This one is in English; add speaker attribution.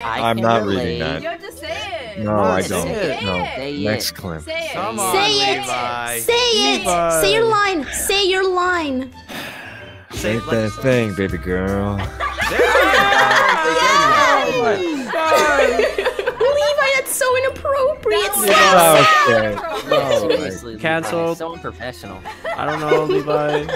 Speaker 1: I
Speaker 2: I'm not
Speaker 1: relate.
Speaker 2: reading that.
Speaker 3: You have to say it.
Speaker 2: No, no
Speaker 1: I
Speaker 2: don't.
Speaker 1: it.
Speaker 2: No.
Speaker 1: Say it.
Speaker 2: Next clip.
Speaker 3: Say it.
Speaker 4: Come on,
Speaker 5: Say it.
Speaker 4: Levi.
Speaker 5: Say it.
Speaker 4: Levi.
Speaker 5: Say your line. Say your line.
Speaker 4: Say
Speaker 2: Ain't that thing, baby girl.
Speaker 5: Levi, that's so inappropriate.
Speaker 3: That
Speaker 5: Stop.
Speaker 3: was
Speaker 2: Okay.
Speaker 3: so
Speaker 2: No,
Speaker 1: Seriously, Levi,
Speaker 4: Canceled.
Speaker 1: So unprofessional.
Speaker 4: I don't know, Levi.